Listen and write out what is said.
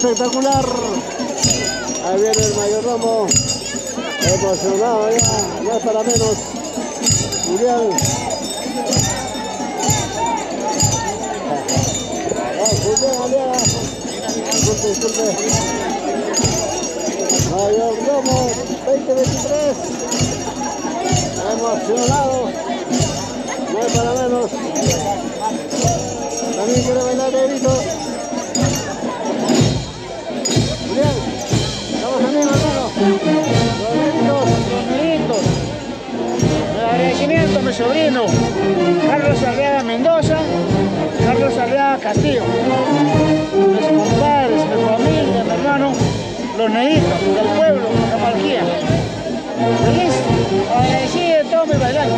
espectacular. Ahí viene el mayordomo. Emocionado ya, no es para menos. Julián. Ah, Julián Aliaga. Disculpe, disculpe. Mayordomo 2023. Emocionado. No es para menos. También quiere bailar negrito. Sobrino, Carlos Arriaga Mendoza, Carlos Arriaga Castillo. Mis compadres, mi familia, mi hermano, los negritos del pueblo, de Camalquía. Feliz, agradecido de todos mis bailantes.